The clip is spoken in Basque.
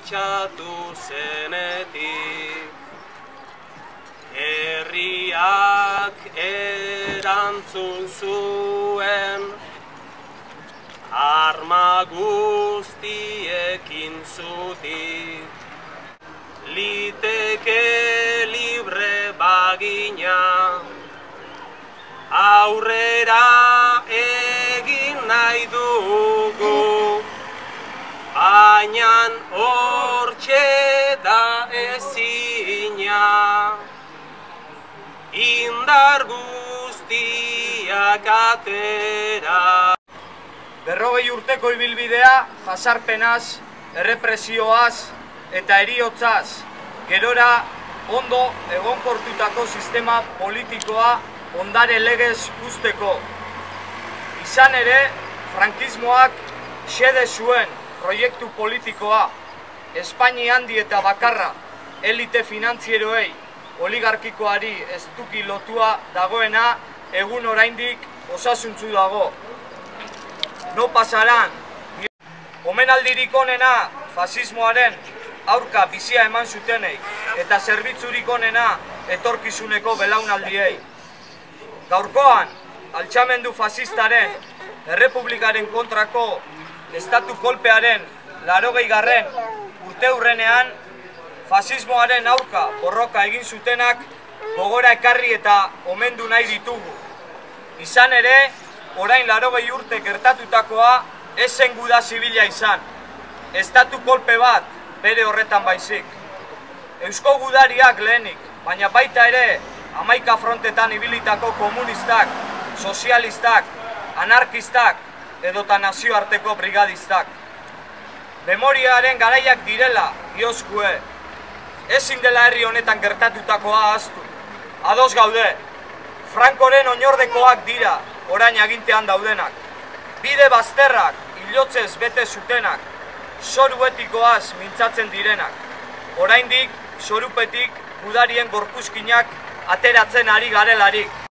altxatu zenetik. Herriak erantzun zuen, arma guztiekin zutik. Liteke libre bagina, aurrera egin nahi dugu, baina hortxe da ezina, indar guztiak atera. Berrogei urteko ibilbidea jasarpenaz, errepresioaz eta eriotzaz, gerora ondo egonkortutako sistema politikoa ondare legez usteko. Izan ere, frankismoak xede zuen proiektu politikoa, Espaini handi eta bakarra, elite finantzieroei, oligarkikoari estuki lotua dagoena, egun oraindik osasuntzu dago. No pasarán. Omenaldirik onena fasismoaren aurka bizia eman zutenei eta zerbitzurik onena etorkizuneko belaunaldiei. Gaurkoan, altxamendu fasistaren errepublikaren kontrako estatu kolpearen larogei garren urte hurrenean fasismoaren aurka borroka egin zutenak gogora ekarri eta omendu nahi ditugu. Izan ere, orain larogei urte gertatutakoa esen guda zibila izan. Estatu kolpe bat bere horretan baizik. Eusko gudariak lehenik, baina baita ere amaika frontetan ibilitako komunistak, sozialistak, anarkistak edota nazioarteko brigadistak. Memoriaren garaiak direla, dioskue, ezin dela herri honetan gertatutakoa ahaztu. Ados gaude, Frankoren oinordekoak dira, orain agintean daudenak. Bide bazterrak, hilotzez bete zutenak, soru etikoaz mintzatzen direnak. Oraindik, sorupetik, gudarien gorpuzkinak ateratzen ari garelarik.